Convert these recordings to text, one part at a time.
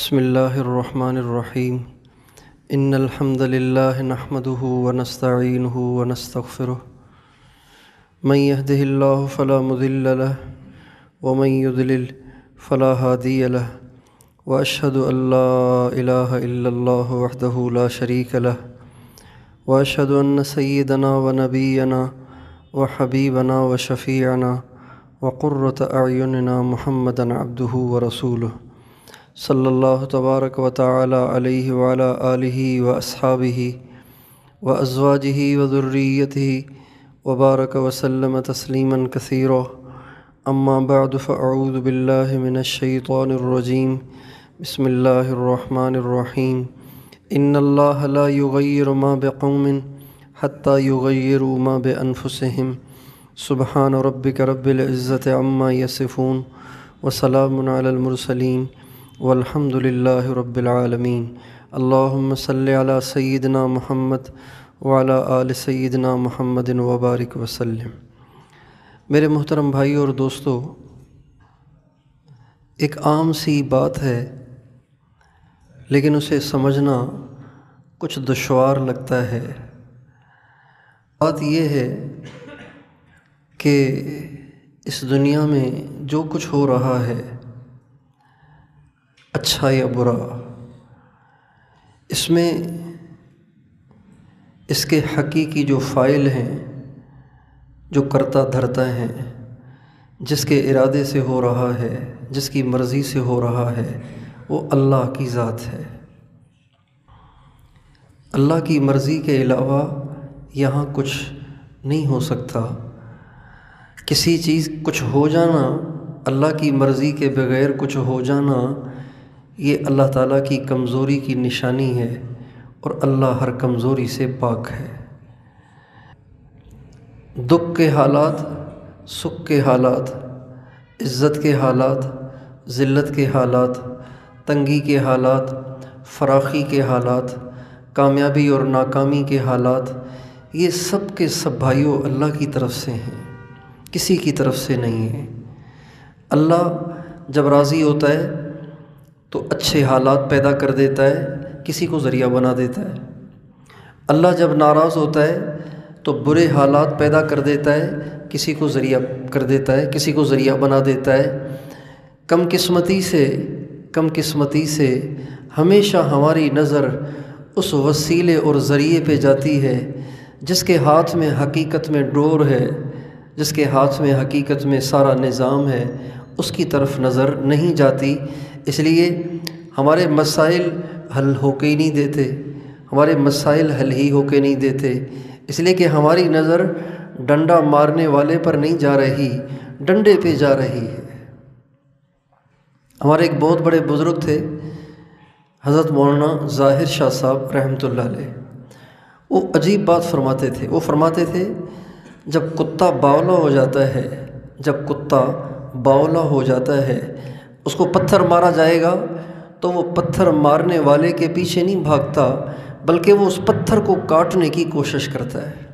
बसमीम् इन्नल्हम्दुलिल्लाह नहमदुहु व नस्तईनुहु व नस्तगफिरुह मन फला मुदिल्ल लह व मन युद्लिल फला लह व अशहदु अल्ला इलाहा इल्लल्लाहु वहदहु ला शरीक लह व अशहदु अन्न व नबियना व हबीबना व शफ़ीअना व क़ुर्रत अयुनना मुहम्मदन व रसूलुहु सल्लल्लाहु तबारक व तआला अलैहि व अला आलिहि व अस्हाबिहि व अज़वाजिहि व ज़ुर्रिय्यतिहि व बारक व सल्लम तस्लीमन कसीरा। अम्मा बअद फ़अऊज़ु बिल्लाहि मिनश शैतानिर रजीम। बिस्मिल्लाहिर रहमानिर रहीम। इन्नल्लाह ला युग़य्यिरु मा बिक़ौमिन हत्ता युग़य्यिरु मा बिअनफुसिहिम। सुब्हान रब्बिक रब्बिल इज़्ज़ति अम्मा यसिफ़ून। व सलामुन अलल मुरसलीन वल्हम्दुलिल्लाहि रब्बिल आलमीन अल्लाहुम्म सल्लि अला सय्यिदना मुहम्मद व अला आलि सय्यिदना मुहम्मदिन व बारिक वसल्लम मेरे मोहतरम भाई और दोस्तों, एक आम सी बात है, लेकिन उसे समझना कुछ दुशवार लगता है। बात यह है कि इस दुनिया में जो कुछ हो रहा है अच्छा या बुरा? इसमें इसके हकीकी जो फ़ाइल हैं, जो करता धरता हैं, जिसके इरादे से हो रहा है, जिसकी मर्ज़ी से हो रहा है, वो अल्लाह की ज़ात है। अल्लाह की मर्ज़ी के अलावा यहाँ कुछ नहीं हो सकता। किसी चीज़ कुछ हो जाना, अल्लाह की मर्ज़ी के बग़ैर कुछ हो जाना ये अल्लाह ताला की कमज़ोरी की निशानी है और अल्लाह हर कमज़ोरी से पाक है। दुख के हालात, सुख के हालात, इज़्ज़त के हालात, ज़िल्लत के हालात, तंगी के हालात, फराखी के हालात, कामयाबी और नाकामी के हालात, ये सब के सब भाइयों अल्लाह की तरफ़ से हैं, किसी की तरफ़ से नहीं है। अल्लाह जब राज़ी होता है तो अच्छे हालात पैदा कर देता है, किसी को ज़रिया बना देता है। अल्लाह जब नाराज़ होता है तो बुरे हालात पैदा कर देता है, किसी को ज़रिया कर देता है, किसी को ज़रिया बना देता है। कम किस्मती से, कम किस्मती से हमेशा हमारी नज़र उस वसीले और ज़रिए पे जाती है, जिसके हाथ में हकीकत में डोर है, जिसके हाथ में हकीकत में सारा निज़ाम है, उसकी तरफ़ नज़र नहीं जाती। इसलिए हमारे मसाइल हल होके ही नहीं देते, हमारे मसाइल हल ही होके नहीं देते। इसलिए कि हमारी नज़र डंडा मारने वाले पर नहीं जा रही, डंडे पे जा रही है। हमारे एक बहुत बड़े बुज़ुर्ग थे, हज़रत मौलाना ज़ाहिर शाह साहब रहमतुल्लाह वो अजीब बात फरमाते थे। वो फरमाते थे, जब कुत्ता बावला हो जाता है, जब कुत्ता बावला हो जाता है उसको पत्थर मारा जाएगा तो वो पत्थर मारने वाले के पीछे नहीं भागता, बल्कि वो उस पत्थर को काटने की कोशिश करता है।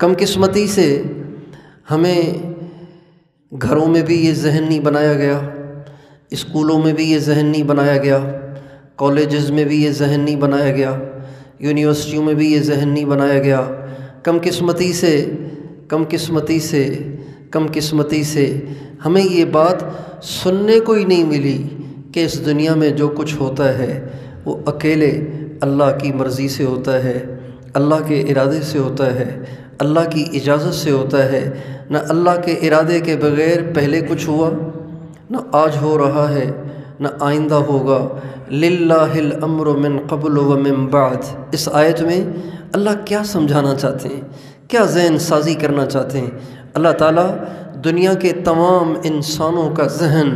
कम किस्मती से हमें घरों में भी ये जहन नहीं बनाया गया, स्कूलों में भी ये जहन नहीं बनाया गया, कॉलेजेस में भी ये जहन नहीं बनाया गया, यूनिवर्सिटियों में भी ये जहन नहीं बनाया गया। कम किस्मती से कम किस्मती से कम किस्मती से हमें ये बात सुनने को ही नहीं मिली कि इस दुनिया में जो कुछ होता है, वो अकेले अल्लाह की मर्ज़ी से होता है, अल्लाह के इरादे से होता है, अल्लाह की इजाज़त से होता है। न अल्लाह के इरादे के बग़ैर पहले कुछ हुआ, न आज हो रहा है, न आइंदा होगा। लिल्लाहिल अम्र मिन कबल व मिन बाद। इस आयत में अल्लाह क्या समझाना चाहते हैं, क्या जहन साजी करना चाहते हैं? अल्लाह ताला दुनिया के तमाम इंसानों का जहन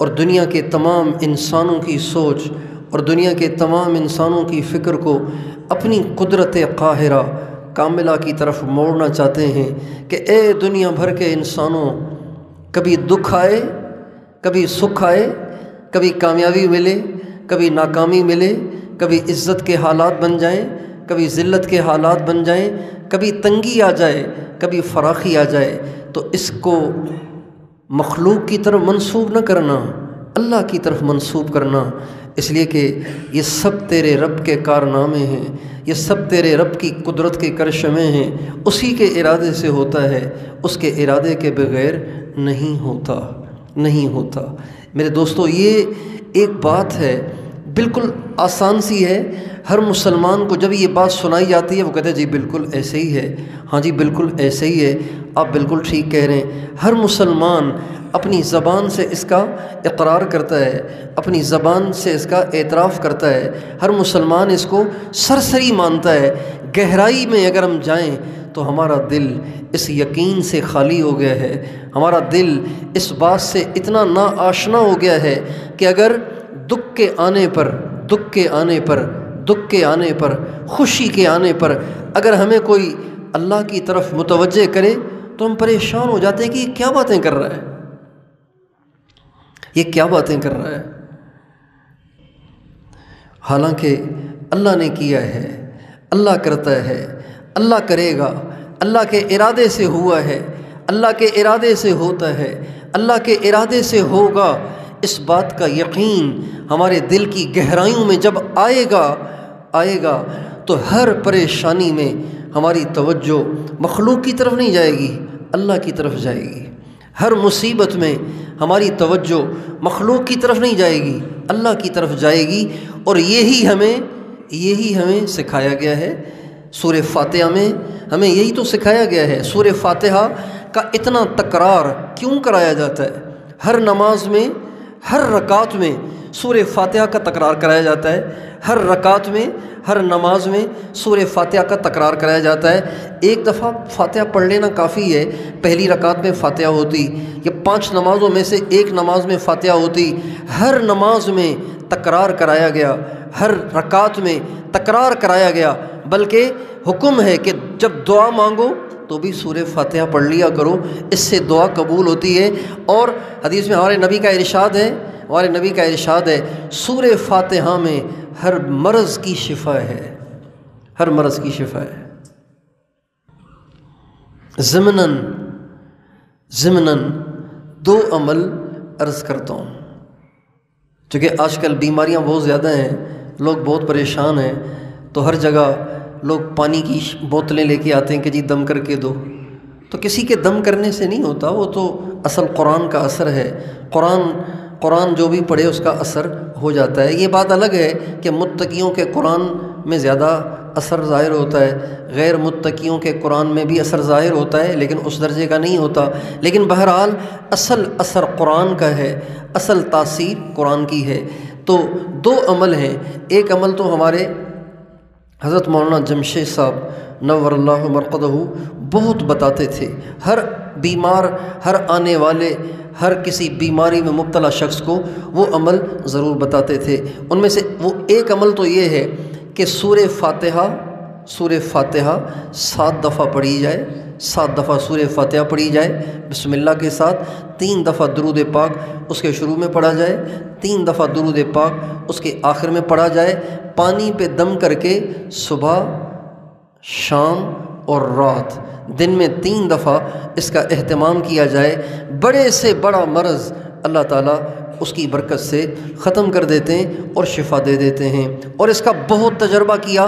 और दुनिया के तमाम इंसानों की सोच और दुनिया के तमाम इंसानों की फ़िक्र को अपनी कुदरत काहिरा, कामिला की तरफ़ मोड़ना चाहते हैं कि ए दुनिया भर के इंसानों, कभी दुख आए, कभी सुख आए, कभी कामयाबी मिले, कभी नाकामी मिले, कभी इज़्ज़त के हालात बन जाएँ, कभी ज़िल्लत के हालात बन जाएँ कभी तंगी आ जाए, कभी फराखी आ जाए तो इसको मखलूक की तरफ़ मंसूब न करना, अल्लाह की तरफ़ मंसूब करना। इसलिए कि ये सब तेरे रब के कारनामे हैं, ये सब तेरे रब की कुदरत के करशमे हैं, उसी के इरादे से होता है, उसके इरादे के बगैर नहीं होता नहीं होता। मेरे दोस्तों, ये एक बात है, बिल्कुल आसान सी है हर मुसलमान को जब ये बात सुनाई जाती है, वो कहते हैं, जी, बिल्कुल ऐसे ही है। हाँ जी, बिल्कुल ऐसे ही है। आप बिल्कुल ठीक कह रहे हैं। हर मुसलमान अपनी ज़बान से इसका इकरार करता है, अपनी ज़बान से इसका एतराफ़ करता है। हर मुसलमान इसको सरसरी मानता है। गहराई में अगर हम जाएँ तो हमारा दिल इस यकीन से खाली हो गया है। हमारा दिल इस बात से इतना ना आशना हो गया है कि अगर दुख के आने पर, दुख के आने पर दुख के आने पर, खुशी के आने पर अगर हमें कोई अल्लाह की तरफ़ मुतवजह करे तो हम परेशान हो जाते हैं कि क्या बातें कर रहा है? ये क्या बातें कर रहा है? हालाँकि अल्लाह ने किया है, अल्लाह करता है, अल्लाह करेगा, अल्लाह के इरादे से हुआ है, अल्लाह के इरादे से होता है, अल्लाह के इरादे से होगा इस बात का यकीन हमारे दिल की गहराइयों में जब आएगा आएगा तो हर परेशानी में हमारी तवज्जो मखलूक की तरफ़ नहीं जाएगी, अल्लाह की तरफ़ जाएगी। हर मुसीबत में हमारी तवज्जो मखलूक की तरफ़ नहीं जाएगी, अल्लाह की तरफ़ जाएगी। और यही हमें यही हमें सिखाया गया है सूर फातिहा में। हमें यही तो सिखाया गया है सूर फातिहा का इतना तकरार क्यों कराया जाता है? हर नमाज़ में हर रकात में सूर फातिहा का तकरार कराया जाता है। हर रकात में, हर नमाज़ में सूर फातिहा का तकरार कराया जाता है। एक दफ़ा फातिहा पढ़ लेना काफ़ी है। पहली रकात में फातिहा होती, या पाँच नमाज़ों में से एक नमाज़ में फातिहा होती, हर नमाज़ में तकरार कराया गया, हर रकात में तकरार कराया गया। बल्कि हुक्म है कि जब दुआ मांगो तो भी सूर फातिहा पढ़ लिया करो। इससे दुआ कबूल होती है। और हदीस में हमारे नबी का इरशाद है, हमारे नबी का इरशाद है सूर फातिहा में हर मर्ज़ की शिफा है। हर मर्ज़ की शिफा है। ज़मनन ज़मनन दो अमल अर्ज़ करता हूँ। चूँकि आजकल बीमारियाँ बहुत ज़्यादा हैं, लोग बहुत परेशान हैं तो हर जगह लोग पानी की बोतलें लेके आते हैं कि जी दम करके दो। तो किसी के दम करने से नहीं होता, वो तो असल कुरान का असर है। कुरान कुरान जो भी पढ़े उसका असर हो जाता है। ये बात अलग है कि मुत्तकियों के कुरान में ज़्यादा असर ज़ाहिर होता है। गैर मुत्तकियों के कुरान में भी असर ज़ाहिर होता है, लेकिन उस दर्जे का नहीं होता। लेकिन बहरहाल, असल असर कुरान का है, असल तासीर कुरान की है। तो दो अमल हैं। एक अमल तो हमारे हज़रत मौलाना जमशेद साहब नवर मरकदहू बहुत बताते थे, हर बीमार, हर आने वाले, हर किसी बीमारी में मुबतला शख्स को वो अमल ज़रूर बताते थे। उनमें से वो एक अमल तो ये है कि सूर फातहा सूर फातहा सात दफ़ा पढ़ी जाए सात दफ़ा सूर्य फातिहा पढ़ी जाए, बिस्मिल्लाह के साथ तीन दफ़ा दरूद पाक उसके शुरू में पढ़ा जाए, तीन दफ़ा दरूद पाक उसके आखिर में पढ़ा जाए, पानी पे दम करके सुबह, शाम और रात, दिन में तीन दफ़ा इसका अहतमाम किया जाए। बड़े से बड़ा मर्ज़ अल्लाह ताला उसकी बरकत से ख़त्म कर देते हैं और शिफा दे देते हैं। और इसका बहुत तजर्बा किया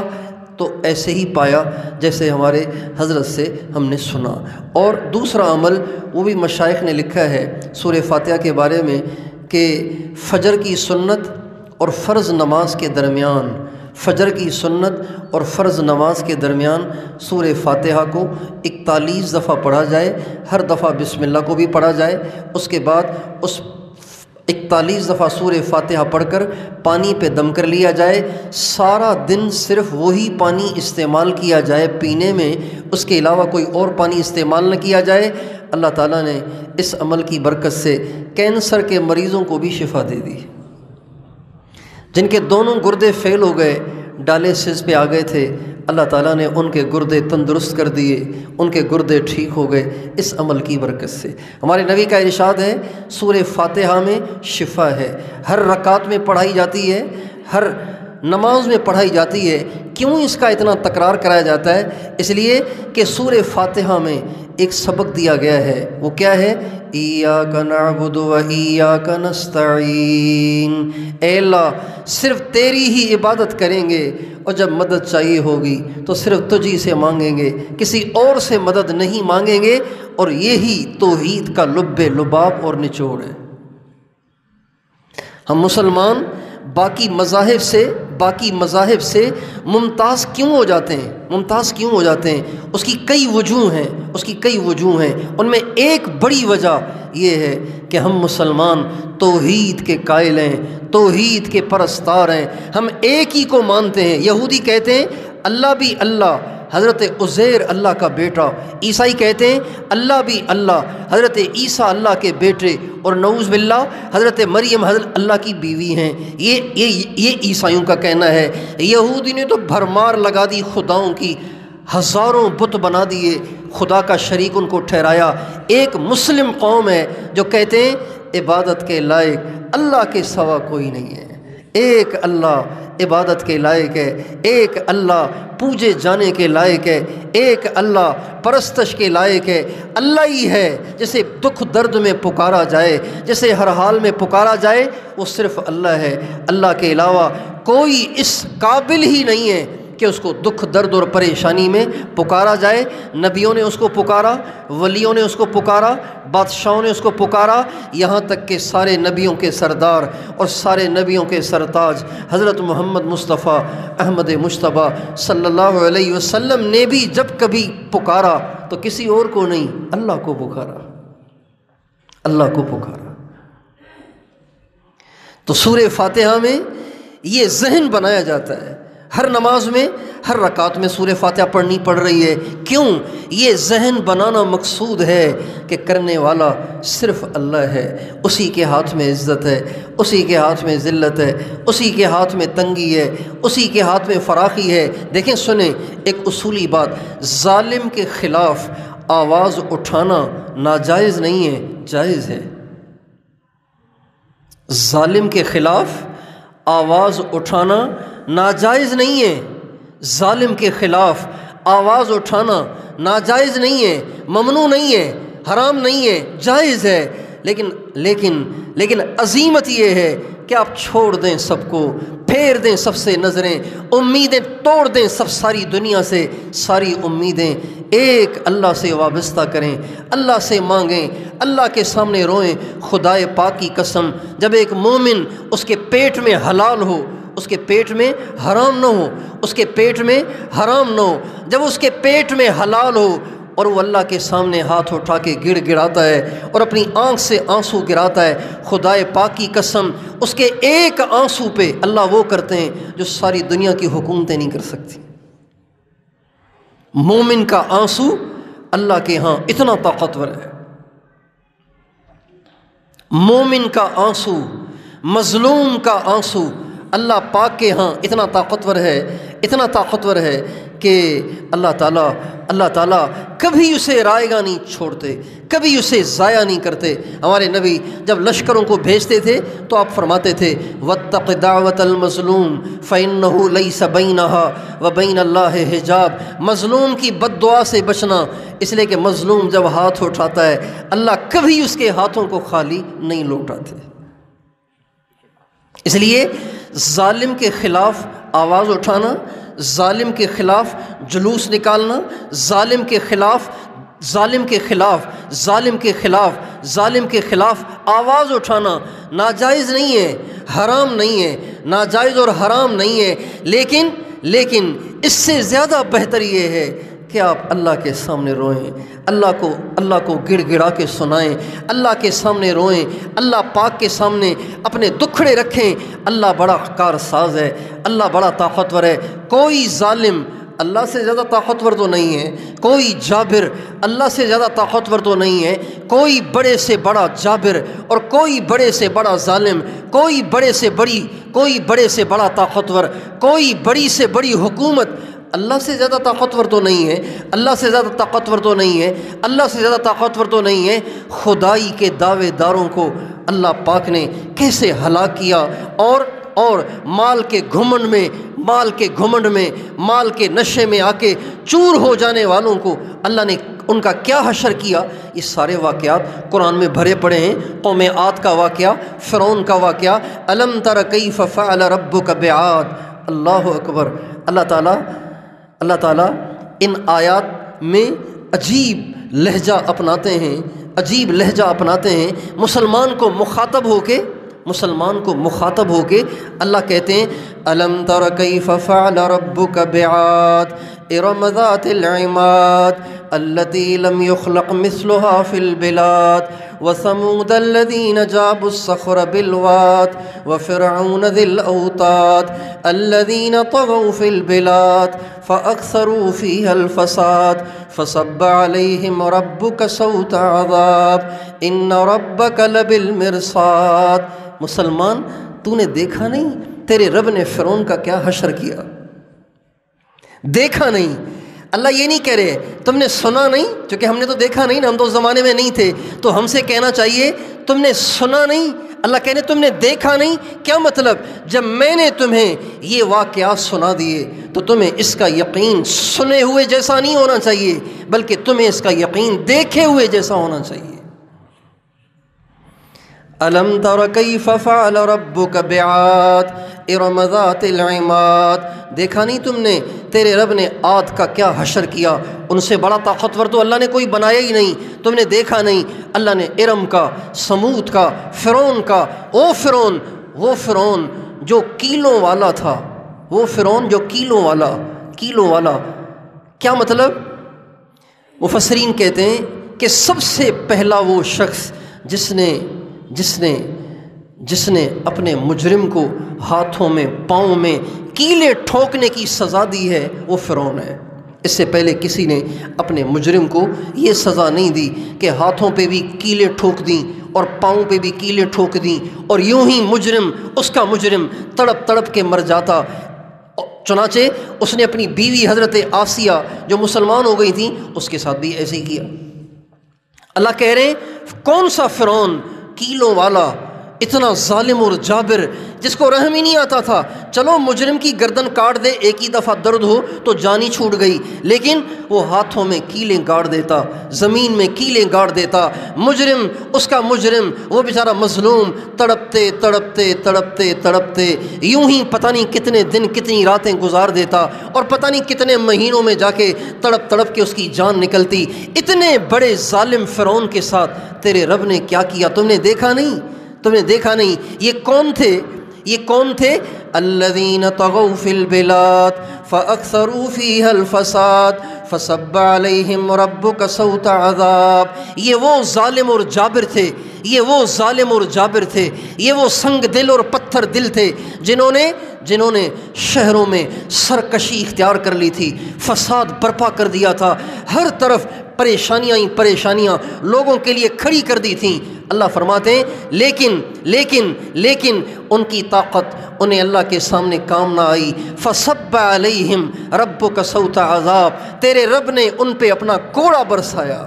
तो ऐसे ही पाया जैसे हमारे हज़रत से हमने सुना। और दूसरा अमल, वो भी मशाइ ने लिखा है सूर फातिहा के बारे में कि फ़जर की सुन्नत और फ़र्ज़ नमाज़ के दरमियान, फ़जर की सुन्नत और फ़र्ज़ नमाज़ के दरमियान सूर फातिहा को इकतालीस दफ़ा पढ़ा जाए, हर दफ़ा बिस्मिल्लाह को भी पढ़ा जाए, उसके बाद उस इकतालीस दफ़ा सूर फातिहा पढ़कर पानी पे दम कर लिया जाए। सारा दिन सिर्फ़ वही पानी इस्तेमाल किया जाए पीने में, उसके अलावा कोई और पानी इस्तेमाल न किया जाए। अल्लाह ताला ने इस अमल की बरकत से कैंसर के मरीज़ों को भी शिफा दे दी। जिनके दोनों गुर्दे फेल हो गए डायलिसिस पे आ गए थे। अल्लाह ताला ने उनके गुर्दे तंदुरुस्त कर दिए। उनके गुर्दे ठीक हो गए इस अमल की बरकत से। हमारे नबी का इरशाद है सूर फातहा में शिफा है। हर रकात में पढ़ाई जाती है, हर नमाज़ में पढ़ाई जाती है, क्यों इसका इतना तकरार कराया जाता है? इसलिए कि सूर फातिहा में एक सबक दिया गया है। वो क्या है? ईया का नाबुद ईया का नस्तीन सिर्फ़ तेरी ही इबादत करेंगे और जब मदद चाहिए होगी तो सिर्फ़ तुझी से मांगेंगे, किसी और से मदद नहीं मांगेंगे, और यही तोहीद का लुब लुबाब और निचोड़ है। हम मुसलमान बाकी मजाहब से, बाकी मजाहब से मुमताज़ क्यों हो जाते हैं? मुमताज़ क्यों हो जाते हैं? उसकी कई वजूह हैं, उसकी कई वजूह हैं। उनमें एक बड़ी वजह यह है कि हम मुसलमान तोहीद के कायल हैं, तोहीद के परस्तार हैं। हम एक ही को मानते हैं। यहूदी कहते हैं अल्लाह भी अल्लाह, हज़रत उज़ैर अल्लाह का बेटा। ईसाई कहते हैं, अल्लाह भी अल्लाह, हज़रत ईसा अल्लाह के बेटे और नऊज़ बिल्ला हज़रत मरियम हज़रत अल्लाह की बीवी हैं। ये ये ये ईसाइयों का कहना है। यहूदी ने तो भरमार लगा दी खुदाओं की, हज़ारों बुत बना दिए, खुदा का शरीक उनको ठहराया। एक मुस्लिम कौम है जो कहते हैं, इबादत के लायक, अल्लाह के सवा कोई नहीं है। एक अल्लाह इबादत के लायक है, एक अल्लाह पूजे जाने के लायक है, एक अल्लाह परस्तश के लायक है। अल्लाह ही है जिसे दुख दर्द में पुकारा जाए, जिसे हर हाल में पुकारा जाए, वो सिर्फ़ अल्लाह है। अल्लाह के अलावा कोई इस काबिल ही नहीं है कि उसको दुख, दर्द और परेशानी में पुकारा जाए। नबियों ने उसको पुकारा, वलियों ने उसको पुकारा, बादशाहों ने उसको पुकारा। यहाँ तक के सारे नबियों के सरदार और सारे नबियों के सरताज, हज़रत मोहम्मद मुस्तफ़ा अहमद मुशतबा सल्लल्लाहु अलैहि वसल्लम ने भी जब कभी पुकारा तो किसी और को नहीं, अल्लाह को पुकारा। अल्लाह को पुकारा। तो सूर्य फातिहा में ये जहन बनाया जाता है हर नमाज़ में, हर रकात में सूर्य फातह पढ़नी पड़ रही है। क्यों? ये जहन बनाना मकसूद है कि करने वाला सिर्फ़ अल्लाह है। उसी के हाथ में इज़्ज़त है, उसी के हाथ में ज़िल्लत है, उसी के हाथ में तंगी है, उसी के हाथ में फ़राखी है। देखें, सुने, एक उसूली बात ालिम के ख़िलाफ़ आवाज़ उठाना नाजायज़ नहीं है, जायज़ है। ालिम के ख़िलाफ़ आवाज़ उठाना नाजायज़ नहीं है। ालिम के ख़िलाफ़ आवाज़ उठाना नाजायज़ नहीं है। ममनू नहीं है। हराम नहीं है। जायज़ है। लेकिन लेकिन लेकिन अजीमत ये है कि आप छोड़ दें सबको, फेर दें सबसे नज़रें, उम्मीदें तोड़ दें सब सारी दुनिया से, सारी उम्मीदें। एक अल्लाह से वाबस्ता करें, अल्लाह से मांगें, अल्लाह के सामने रोएँ। खुदाए पाक की कसम, जब एक मोमिन उसके पेट में हलाल हो उसके पेट में हराम न हो, उसके पेट में हराम न हो। जब उसके पेट में हलाल हो और वो अल्लाह के सामने हाथ उठा के गिड़ गिराता है और अपनी आँख से आँसू गिराता है, खुदाए पाक की कसम, उसके एक आँसू पे अल्लाह वो करते हैं जो सारी दुनिया की हुकूमतें नहीं कर सकती। मोमिन का आँसू अल्लाह के यहाँ इतना ताकतवर है। मोमिन का आँसू, मजलूम का आँसू अल्लाह पाक के यहाँ इतना ताकतवर है, इतना ताकतवर है कि अल्लाह ताला अल्लाह ताला कभी उसे रायगा नहीं छोड़ते, कभी उसे ज़ाया नहीं करते। हमारे नबी जब लश्करों को भेजते थे तो आप फरमाते थे वतक़दावतमज़लूम फ़ैन लई सबैन व बैन अल्लाह हिजाब। मज़लूम की बद से बचना, इसलिए कि मज़लूम जब हाथ उठाता है, अल्लाह कभी उसके हाथों को खाली नहीं लौटाते। इसलिए ालिम के ख़िलाफ़ आवाज़ उठाना ालिम के ख़िलाफ़ जुलूस निकालना ालिम के ख़िलाफ़ ालिम के ख़िलाफ़ ालिम के ख़िलाफ़ ालिम के ख़िलाफ़ आवाज़ उठाना नाजायज़ नहीं है, हराम नहीं है, नाजायज़ और हराम नहीं है। लेकिन लेकिन इससे ज़्यादा बेहतर ये है कि आप अल्लाह के सामने रोएँ, अल्लाह को अल्लाह को गिड़ गिड़ा के सुनाएँ, अल्लाह के सामने रोएँ, अल्लाह पाक के सामने अपने दुखड़े रखें। अल्लाह बड़ा कार साज है, अल्लाह बड़ा ताकतवर है। कोई ालिम अल्लाह से ज़्यादा ताकतवर तो नहीं है, कोई जाबिर अल्लाह से ज़्यादा ताकतवर तो नहीं है। कोई बड़े से बड़ा जाबिर और कोई बड़े से बड़ा ालिम कोई बड़े से बड़ी, कोई बड़े से बड़ा ताकतवर, कोई बड़ी से बड़ी हुकूमत अल्लाह से ज़्यादा ताकतवर तो नहीं है, अल्लाह से ज़्यादा ताकतवर तो नहीं है, अल्लाह से ज़्यादा ताकतवर तो नहीं है। खुदाई के दावेदारों को अल्लाह पाक ने कैसे हला किया? और और माल के घुमंड में, माल के घुमंड में, माल के नशे में आके चूर हो जाने वालों को अल्लाह ने उनका क्या हशर किया? ये सारे वाक़ात कुरान में भरे पड़े हैं। कौम आत का वाक़ फ़िरौन का वाक़ अलम तर कई फ़फ़ल रब का बेआत अल्लाह अकबर। अल्लाह ताला अल्लाह ताला इन आयात में अजीब लहजा अपनाते हैं, अजीब लहजा अपनाते हैं। मुसलमान को मुखातब होके, मुसलमान को मुखातब होके अल्लाह कहते हैं, अलम तर कई फ़फ़ाल रब्बुक कब्यात इरमदातिलमाद अल्लती लम युखलक मिसलुहा फ़िल बिलाद व समूद अल्लदीन जाबुस्सखर बिलवात व फ़िरऊन दिल औतात अल्लदीन तगौ फ़िल बिलाद फ़अक्सरू फ़ीहल फ़साद फ़सब अलैहिम रब्बुक सौत अज़ाब इन रब्बक लबिल मिरसाद मुसलमान तूने देखा नहीं? तेरे रब ने फ़िरौन का क्या हशर किया? देखा नहीं। अल्लाह ये नहीं कह रहे, तुमने सुना नहीं? क्योंकि हमने तो देखा नहीं ना, हम तो उस ज़माने में नहीं थे। तो हमसे कहना चाहिए, तुमने सुना नहीं? अल्लाह कहने तुमने देखा नहीं? क्या मतलब? जब मैंने तुम्हें ये वाक़ सुना दिए तो तुम्हें इसका यकीन सुने हुए जैसा नहीं होना चाहिए, बल्कि तुम्हें इसका यकीन देखे हुए जैसा होना चाहिए। अलम तर कई फ़फ़ाल रब्बु कब्यात इरमदातिलमाद देखा नहीं तुमने? तेरे रब ने आद का क्या हशर किया? उनसे बड़ा ताकतवर तो अल्लाह ने कोई बनाया ही नहीं। तुमने देखा नहीं? अल्लाह ने इरम का, समूद का, फ़िरौन का, ओ फ़िरौन, वो फ़िरौन जो कीलों वाला था, वो फ़िरौन जो कीलों वाला कीलों वाला। क्या मतलब? मुफसरीन कहते हैं कि सबसे पहला वो शख्स जिसने जिसने जिसने अपने मुजरिम को हाथों में, पाँव में कीले ठोकने की सज़ा दी है, वो फ़िरौन है। इससे पहले किसी ने अपने मुजरिम को ये सज़ा नहीं दी कि हाथों पे भी कीले ठोक दी और पाँव पे भी कीले ठोक दी और यूँ ही मुजरिम, उसका मुजरिम तड़प तड़प के मर जाता। चुनाचे उसने अपनी बीवी हज़रत आसिया, जो मुसलमान हो गई थी, उसके साथ भी ऐसे ही किया। अल्लाह कह रहे हैं, कौन सा फ़िरौन कीलों वाला इतना ालिम और जाबिर, जिसको रहम ही नहीं आता था। चलो, मुजरिम की गर्दन काट दे, एक ही दफ़ा दर्द हो तो जानी छूट गई। लेकिन वो हाथों में कीलें गाड़ देता, ज़मीन में कीलें गाड़ देता। मुजरिम, उसका मुजरिम, वो बेचारा मजलूम, तड़पते तड़पते तड़पते तड़पते, यूँ ही पता नहीं कितने दिन, कितनी रातें गुजार देता और पता नहीं कितने महीनों में जाके तड़प तड़प के उसकी जान निकलती। इतने बड़े ालिम फ़िरौन के साथ, तेरे रब ने क्या किया? तुमने देखा नहीं? तुमने देखा नहीं, ये कौन थे? ये कौन थे? अल्लदीन तगौफ़िल बिलात फ़अक्सरूफ़ी हलफसाद फ़सब्बाहिम रब कसौत अज़ाब। ये वो ालिम और जाबिर थे, ये वो ालिम और जाबिर थे, ये वो संग दिल और पत्थर दिल थे, जिन्होंने जिन्होंने शहरों में सरकशी इख्तियार कर ली थी, फसाद बर्पा कर दिया था। हर तरफ़ परेशानियाँ ही परेशानियाँ लोगों के लिए खड़ी कर दी थी। अल्लाह फरमाते हैं, लेकिन लेकिन लेकिन उनकी ताकत, उन्हें अल्लाह के सामने काम ना आई। फसब अलहिम रब का सौता अजाब। तेरे रब ने उन पर अपना कोड़ा बरसाया।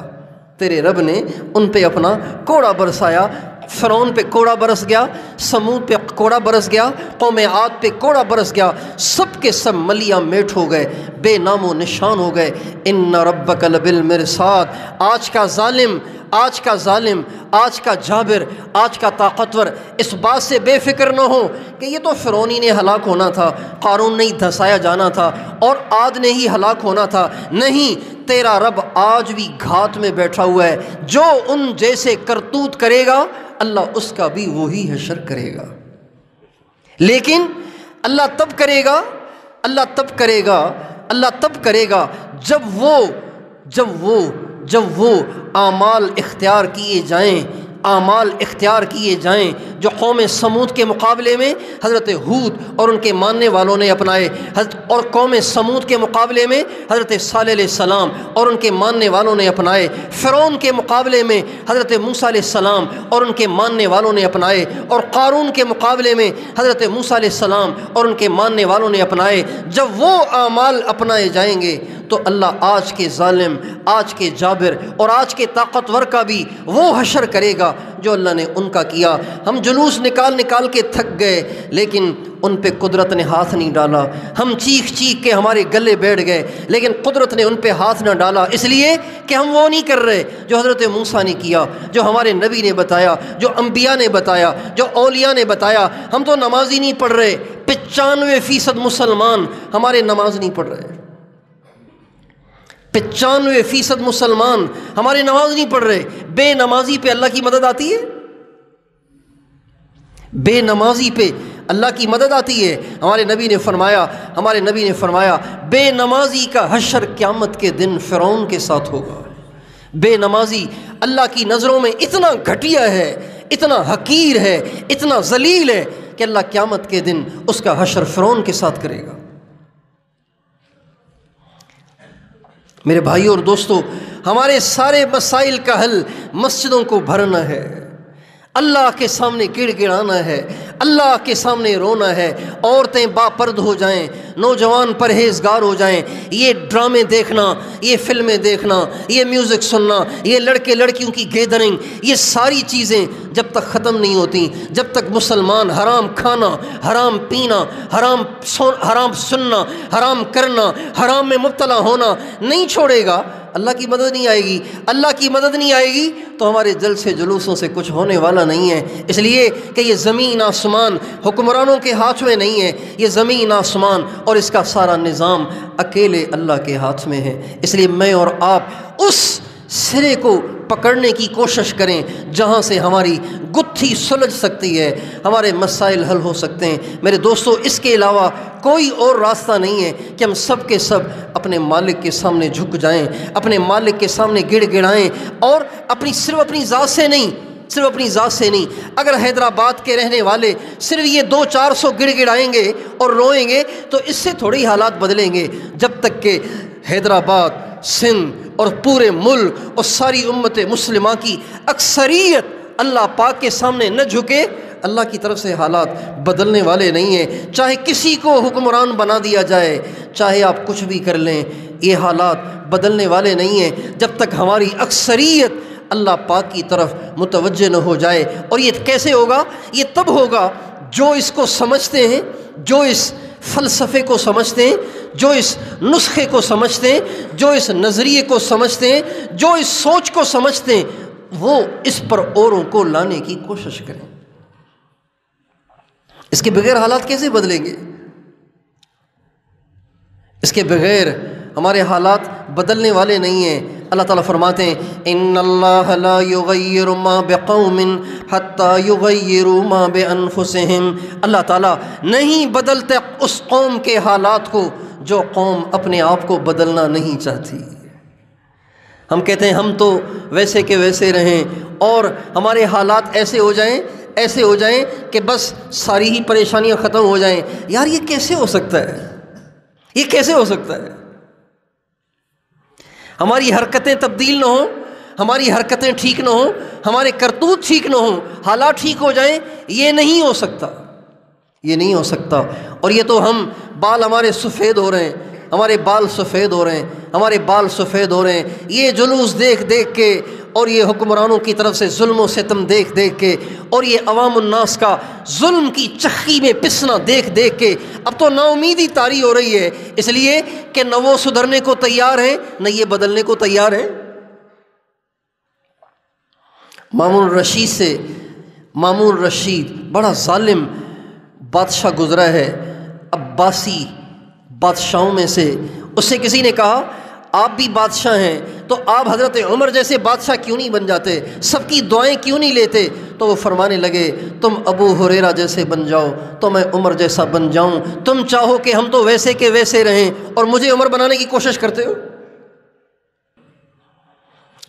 तेरे रब ने उन पे अपना कोड़ा बरसाया। फ़रौन पे कोड़ा बरस गया समूद पे कोड़ा बरस गया, कौम आद पे कोड़ा बरस गया सब के सब मलिया मेट हो गए, बेनामो निशान हो गए। इन न रब कलबिल मेरे साथ आज का ालिम आज का ालिम आज का जाबिर, आज का ताकतवर, इस बात से बेफिक्र न हो कि ये तो फ़िरौनी ने हलाक होना था कानून नहीं धसाया जाना था, और आद ने ही हलाक होना था। नहीं, तेरा रब आज भी घात में बैठा हुआ है। जो उन जैसे करतूत करेगा अल्लाह उसका भी वही हशर करेगा। लेकिन अल्लाह तब करेगा, अल्लाह तब करेगा, अल्लाह तब करेगा जब वो जब वो जब वो आमाल इख्तियार किए जाएँ आमाल इख्तियार किए जाएँ जो कौम समूद के मुकाबले में हज़रत हूद और उनके मानने वालों ने अपनाए। और कौम समूद के मुकाबले में हज़रत सलाम और उनके मानने वालों ने अपनाए। फ़िरौन के मुकाबले में हज़रत मूसा सलाम और उनके मानने वालों ने अपनाए। और कारून के मुकाबले में हज़रत मूसा सलाम और उनके मानने वालों ने अपनाए। जब वो आमाल अपनाए जाएँगे तो अल्लाह आज के ालिम आज के जाबिर और आज के ताकतवर का भी वो हशर करेगा जो अल्लाह ने उनका किया। हम जुलूस निकाल निकाल के थक गए, लेकिन उन पे कुदरत ने हाथ नहीं डाला। हम चीख चीख के हमारे गले बैठ गए, लेकिन कुदरत ने उन पर हाथ ना डाला। इसलिए कि हम वो नहीं कर रहे जो हज़रत मूसा ने किया, जो हमारे नबी ने बताया, जो अम्बिया ने बताया, जो औलिया ने बताया। हम तो नमाज़ ही नहीं पढ़ रहे। पचानवे फ़ीसद मुसलमान हमारे नमाज़ नहीं पढ़ रहे। पचानवे फ़ीसद मुसलमान हमारे नमाज़ नहीं पढ़ रहे। बेनमाजी पे अल्लाह की मदद आती है? बेनमाजी पे अल्लाह की मदद आती है? हमारे नबी ने फरमाया, हमारे नबी ने फरमाया, बेनमाजी का हशर क़्यामत के दिन फ़िरौन के साथ होगा। बेनमाजी अल्लाह की नज़रों में इतना घटिया है, इतना हकीर है, इतना जलील है कि अल्लाह क़्यामत के दिन उसका हशर फ़िरौन के साथ करेगा। मेरे भाई और दोस्तों, हमारे सारे मसाइल का हल मस्जिदों को भरना है। अल्लाह के सामने गिड़ गिड़ाना है। अल्लाह के सामने रोना है। औरतें बापर्द हो जाएँ, नौजवान परहेजगार हो जाएँ। ये ड्रामे देखना, ये फ़िल्में देखना, ये म्यूज़िक सुनना, ये लड़के लड़कियों की गैदरिंग, ये सारी चीज़ें जब तक ख़त्म नहीं होती, जब तक मुसलमान हराम खाना, हराम पीना, हराम हराम सुनना, हराम करना, हराम में मुबतला होना नहीं छोड़ेगा, अल्लाह की मदद नहीं आएगी। अल्लाह की मदद नहीं आएगी तो हमारे जल से जुलूसों से कुछ होने वाला नहीं है। इसलिए कि ये ज़मीन आसमान हुक्मरानों के हाथ में नहीं है, ये ज़मीन आसमान और इसका सारा निज़ाम अकेले अल्लाह के हाथ में है। इसलिए मैं और आप उस सिरे को पकड़ने की कोशिश करें, जहाँ से हमारी गुत्थी सुलझ सकती है, हमारे मसाइल हल हो सकते हैं। मेरे दोस्तों, इसके अलावा कोई और रास्ता नहीं है कि हम सब के सब अपने मालिक के सामने झुक जाएँ, अपने मालिक के सामने गिड़ गिड़ाएँ और अपनी सिर्फ़ अपनी ज़ात से नहीं सिर्फ़ अपनी ज़ात से नहीं, अगर हैदराबाद के रहने वाले सिर्फ़ ये दो चार सौ गिड़ गिड़ाएँगे और रोएँगे तो इससे थोड़ी हालात बदलेंगे, जब तक के हैदराबाद, सिंध और पूरे मुल्क और सारी उम्मत मुसलिमा की अक्सरियत अल्लाह पाक के सामने न झुके, अल्लाह की तरफ़ से हालात बदलने वाले नहीं हैं। चाहे किसी को हुक्मरान बना दिया जाए, चाहे आप कुछ भी कर लें, ये हालात बदलने वाले नहीं हैं, जब तक हमारी अक्सरियत अल्लाह पाक की तरफ़ मुतवज न हो जाए। और ये कैसे होगा? ये तब होगा जो इसको समझते हैं, जो इस फ़लसफ़े को समझते हैं, जो इस नुस्खे को समझते हैं, जो इस नज़रिए को समझते हैं, जो इस सोच को समझते हैं, वो इस पर औरों को लाने की कोशिश करें। इसके बगैर हालात कैसे बदलेंगे? इसके बगैर हमारे हालात बदलने वाले नहीं हैं। अल्लाह ताला फरमाते हैं इन अल्लाह ताला नहीं बदलते उस कौम के हालात को जो कौम अपने आप को बदलना नहीं चाहती। हम कहते हैं, हम तो वैसे के वैसे रहें और हमारे हालात ऐसे हो जाएँ, ऐसे हो जाएँ कि बस सारी ही परेशानियाँ ख़त्म हो जाएँ। यार, ये कैसे हो सकता है? ये कैसे हो सकता है? हमारी हरकतें तब्दील ना हों, हमारी हरकतें ठीक ना हों, हमारे करतूत ठीक ना हों, हालात ठीक हो जाएँ, ये नहीं हो सकता। ये नहीं हो सकता। और ये तो हम बाल हमारे सफ़ेद हो रहे हैं, हमारे बाल सफ़ेद हो रहे हैं, हमारे बाल सफ़ेद हो रहे हैं। ये जुलूस देख देख के और ये हुक्मरानों की तरफ़ से जुल्म सितम देख देख के, और ये अवामनास का जुल्म की चक्की में पिसना देख देख के, अब तो नाउमीदी तारी हो रही है। इसलिए कि न वो सुधरने को तैयार हैं, न ये बदलने को तैयार हैं। मामून रशीद से, मामून रशीद, बड़ा ालिम बादशाह गुजरा है। अब्बासी बादशाहों में से उससे किसी ने कहा आप भी बादशाह हैं तो आप हज़रत उमर जैसे बादशाह क्यों नहीं बन जाते? सबकी दुआएँ क्यों नहीं लेते? तो वो फरमाने लगे, तुम अबू हुरेरा जैसे बन जाओ तो मैं उमर जैसा बन जाऊँ। तुम चाहो कि हम तो वैसे के वैसे रहें, और मुझे उमर बनाने की कोशिश करते हो?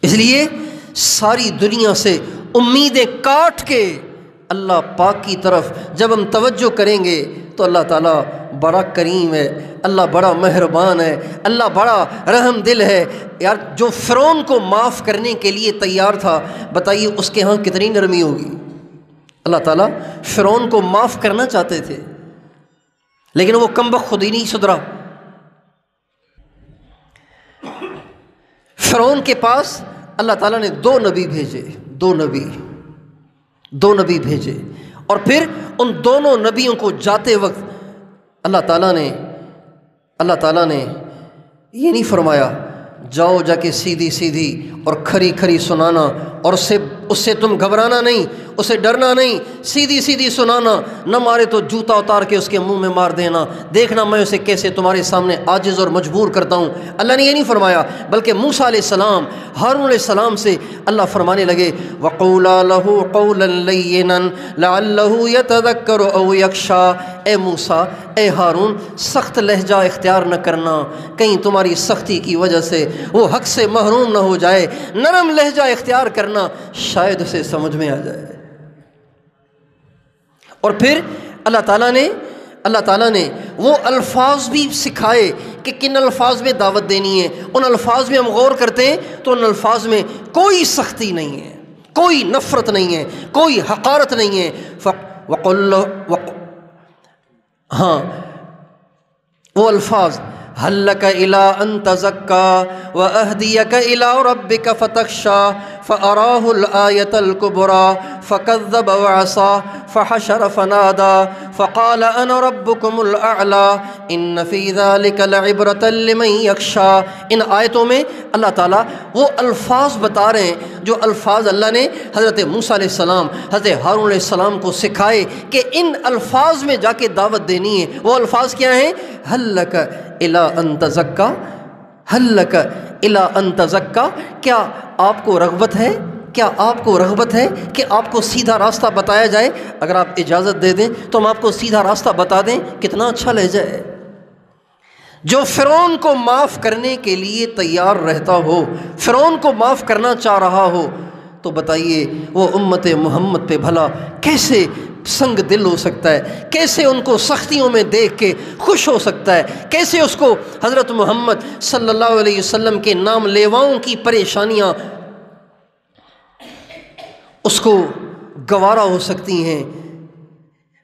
इसलिए सारी दुनिया से उम्मीदें काट के अल्लाह पाक की तरफ़ जब हम तवज्जो करेंगे तो अल्लाह ताला बड़ा करीम है, अल्लाह बड़ा मेहरबान है, अल्लाह बड़ा रहम दिल है। यार, जो फ़िरौन को माफ़ करने के लिए तैयार था, बताइए उसके यहाँ कितनी नरमी होगी? अल्लाह ताला फ़िरौन को माफ़ करना चाहते थे, लेकिन वो कम खुद ही नहीं सुधरा। फ़िरौन के पास अल्लाह ताला ने दो नबी भेजे, दो नबी। दो नबी भेजे। और फिर उन दोनों नबियों को जाते वक्त अल्लाह ताला ने, अल्लाह ताला ने ये नहीं फरमाया, जाओ जाके सीधी सीधी और खरी खरी सुनाना, और उससे उससे तुम घबराना नहीं, उसे डरना नहीं, सीधी सीधी सुनाना, न मारे तो जूता उतार के उसके मुँह में मार देना। देखना मैं उसे कैसे तुम्हारे सामने आजिज़ और मजबूर करता हूँ। अल्लाह ने ये नहीं फरमाया, बल्कि मूसा सलाम, हारून सलाम से अल्लाह फरमाने लगे यक्षा ए मूसा, ए हारून, सख्त लहजा इख्तियार न करना। कहीं तुम्हारी सख्ती की वजह से वो हक से महरूम न हो जाए नरम लहजा इख्तियार करना शायद उसे समझ में आ जाए। और फिर अल्लाह ताला ने अल्लाह ताला ने वो अल्फाज भी सिखाए कि किन अल्फाज में दावत देनी है। उन अल्फाज में हम गौर करते हैं तो उन अल्फाज में कोई सख्ती नहीं है कोई नफ़रत नहीं है कोई हकारत नहीं है। वक़ल वक, हाँ वो अल्फाज हल्लक इला अन तज़क्का व अहदियक इला रब्बिक का फ़अराहुल आयतल कुबरा फ़कज़्ज़ब फ़हशर फ़नादा फ़क़ाल अना रब्बुकुमुल इन यख्शा इन आयतों में अल्लाह ताला वो अल्फाज बता रहे हैं जो अल्फाज अल्लाह ने हज़रत मूसा सलाम हज़रत हारून सलाम को सिखाए कि इन अल्फाज में जाके दावत देनी है वो अल्फाज क्या हैं हल्लक इला अन तज़क्का हल्लक इला अन तज़क्का। क्या आपको रगबत है? क्या आपको रगबत है कि आपको सीधा रास्ता बताया जाए? अगर आप इजाज़त दे दें तो हम आपको सीधा रास्ता बता दें कितना अच्छा लह जाए जो फ़िरौन को माफ़ करने के लिए तैयार रहता हो, फ़िरौन को माफ़ करना चाह रहा हो तो बताइए, वो उम्मत मोहम्मद पे भला कैसे संग दिल हो सकता है। कैसे उनको सख्तियों में देख के खुश हो सकता है? कैसे उसको हज़रत मोहम्मद सल्लल्लाहु अलैहि वसल्लम के नाम लेवाओं की परेशानियाँ उसको गवारा हो सकती हैं?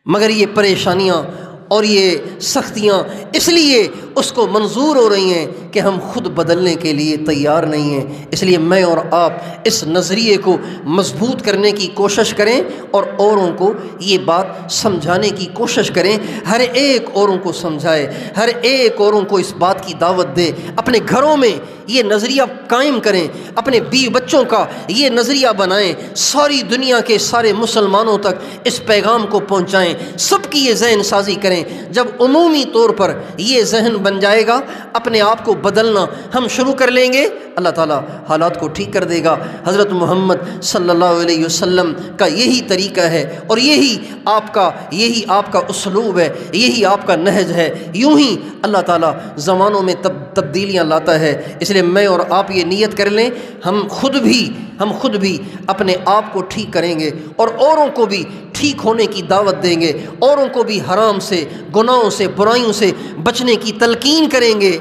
मगर ये परेशानियाँ और ये सख्तियाँ इसलिए उसको मंजूर हो रही हैं कि हम खुद बदलने के लिए तैयार नहीं हैं। इसलिए मैं और आप इस नज़रिए को मज़बूत करने की कोशिश करें और औरों को ये बात समझाने की कोशिश करें। हर एक औरों को समझाए, हर एक औरों को इस बात की दावत दे। अपने घरों में ये नज़रिया कायम करें, अपने बी बच्चों का ये नज़रिया बनाएँ। सारी दुनिया के सारे मुसलमानों तक इस पैगाम को पहुँचाएँ। सबकी ये जहन साजी करें। जब उमूमी तौर पर ये जहन बन जाएगा, अपने आप को बदलना हम शुरू कर लेंगे। अल्लाह ताला हालात को ठीक कर देगा। हज़रत मोहम्मद सल्लल्लाहु अलैहि वसल्लम का यही तरीका है और यही आपका यही आपका उसलूब है, यही आपका नहज है। यूँ ही अल्लाह ताला ज़मानों में तब, तब्दीलियाँ लाता है। इसलिए मैं और आप ये नीयत कर लें, हम खुद भी, हम खुद भी अपने आप को ठीक करेंगे और औरों को भी ठीक होने की दावत देंगे। औरों को भी हराम से, गुनाहों से, बुराइयों से बचने की तलकीन करेंगे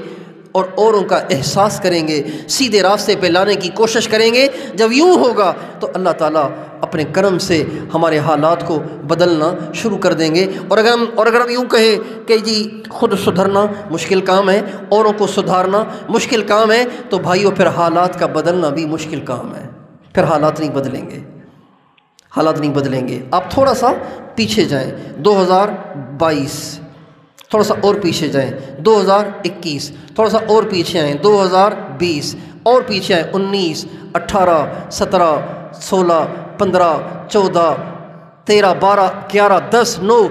और औरों का एहसास करेंगे, सीधे रास्ते पे लाने की कोशिश करेंगे। जब यूँ होगा तो अल्लाह ताला अपने कर्म से हमारे हालात को बदलना शुरू कर देंगे। और अगर हम, और अगर हम यूँ कहें कि जी, खुद सुधरना मुश्किल काम है, औरों को सुधारना मुश्किल काम है तो भाइयों, फिर हालात का बदलना भी मुश्किल काम है। फिर हालात नहीं बदलेंगे। हालात नहीं बदलेंगे। आप थोड़ा सा पीछे जाएँ। 2022 थोड़ा सा और पीछे जाएँ। 2021 थोड़ा सा और पीछे आएँ। 2020 और पीछे आएँ। 19 18 17 16 15 14 13 12 11 10 9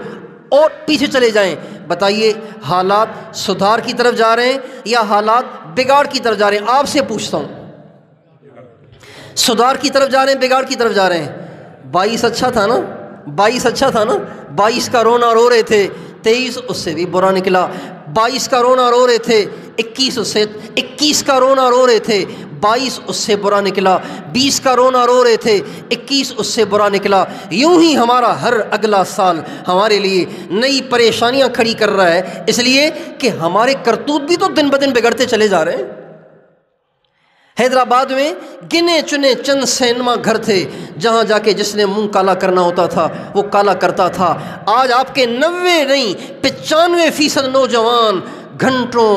और पीछे चले जाएँ। बताइए, हालात सुधार की तरफ़ जा रहे हैं या हालात बिगाड़ की तरफ़ जा रहे हैं? आपसे पूछता हूँ। सुधार की तरफ़ जा रहे हैं, बिगाड़ की तरफ़ जा रहे हैं। बाईस अच्छा था ना? बाईस अच्छा था ना? बाईस का रोना रो रहे थे। तेईस, उससे भी बुरा निकला। बाईस का रोना रो रहे थे, इक्कीस, उससे, इक्कीस का रोना रो रहे थे, बाईस, उससे बुरा निकला। बीस का रोना रो रहे थे, इक्कीस, उससे बुरा निकला। यूँ ही हमारा हर अगला साल हमारे लिए नई परेशानियाँ खड़ी कर रहा है, इसलिए कि हमारे करतूत भी तो दिन ब दिन बिगड़ते चले जा रहे हैं। हैदराबाद में गिने चुने चंद सिनेमा घर थे, जहाँ जाके जिसने मुँह काला करना होता था, वो काला करता था। आज आपके नब्बे नहीं, पचानवे फ़ीसद नौजवान घंटों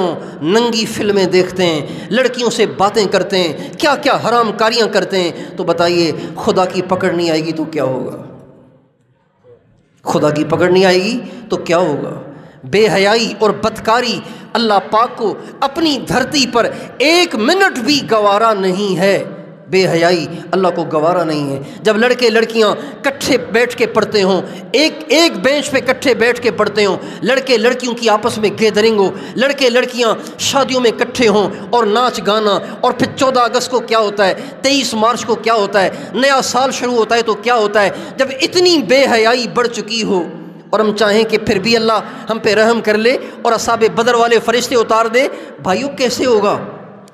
नंगी फ़िल्में देखते हैं, लड़कियों से बातें करते हैं क्या क्या हराम कारियाँ करते हैं। तो बताइए, खुदा की पकड़ नहीं आएगी तो क्या होगा? खुदा की पकड़ नहीं आएगी तो क्या होगा? बेहयाई और बदकारी अल्लाह पाक को अपनी धरती पर एक मिनट भी गवारा नहीं है। बेहयाई, अल्लाह को गवारा नहीं है। जब लड़के लड़कियाँ कट्ठे बैठ के पढ़ते हों, एक एक बेंच पे कट्ठे बैठ के पढ़ते हों, लड़के लड़कियों की आपस में गैदरिंग हो, लड़के लड़कियाँ शादियों में इकट्ठे हों और नाच गाना, और फिर चौदह अगस्त को क्या होता है, तेईस मार्च को क्या होता है, नया साल शुरू होता है तो क्या होता है, जब इतनी बेहयाई बढ़ चुकी हो और हम चाहें कि फिर भी अल्लाह हम पे रहम कर ले और असाब बदर वाले फरिश्ते उतार दे। भाइयों, कैसे होगा?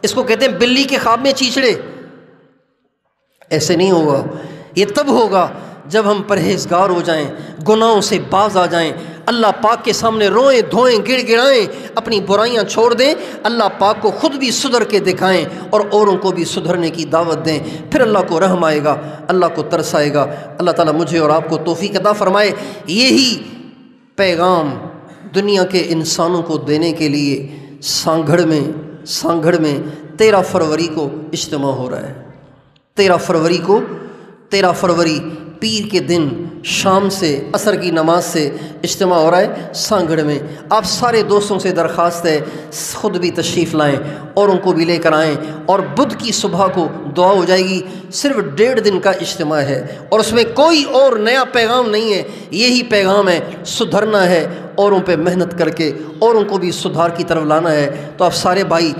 इसको कहते हैं बिल्ली के ख्वाब में चीचड़े। ऐसे नहीं होगा। ये तब होगा जब हम परहेजगार हो जाएँ, गुनाहों से बाज आ जाएँ। अल्लाह पाक के सामने रोएँ, धोएँ गिड़ गिड़ाएँ अपनी बुराइयाँ छोड़ दें। अल्लाह पाक को ख़ुद भी सुधर के दिखाएँ और औरों को भी सुधरने की दावत दें। फिर अल्लाह को रहम आएगा, अल्लाह को तरस आएगा। अल्लाह ताला मुझे और आपको तोफ़ी अदा फरमाए। यही पैगाम दुनिया के इंसानों को देने के लिए सांगड़ में सांगड़ में तेरह फरवरी को इज्तम हो रहा है। तेरह फरवरी को, तेरह फरवरी पीर के दिन शाम से, असर की नमाज़ से इज्तम हो रहा है सांगड़ में। आप सारे दोस्तों से दरख्वास्त है, ख़ुद भी तशरीफ़ लाएँ और उनको भी लेकर आएँ और बुध की सुबह को दुआ हो जाएगी। सिर्फ़ डेढ़ दिन का इज्तम है और उसमें कोई और नया पैगाम नहीं है। यही पैगाम है, सुधरना है औरों पे मेहनत करके औरों को भी सुधार की तरफ़ लाना है। तो आप सारे भाई